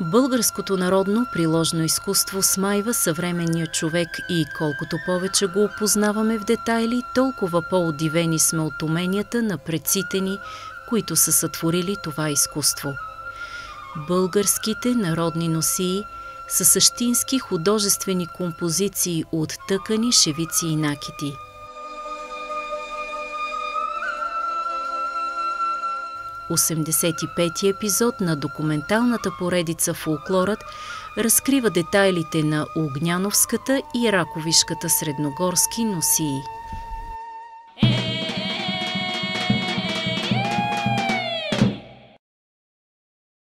Българското народно приложно изкуство смайва съвременния човек и колкото повече го опознаваме в детайли, толкова по-удивени сме от уменията на предците ни, които са сътворили това изкуство. Българските народни носии са същински художествени композиции от тъкани, шевици и накити – 85-ти епизод на документалната поредица «Фолклорът» разкрива детайлите на Огняновската и Раковишката средногорски носии.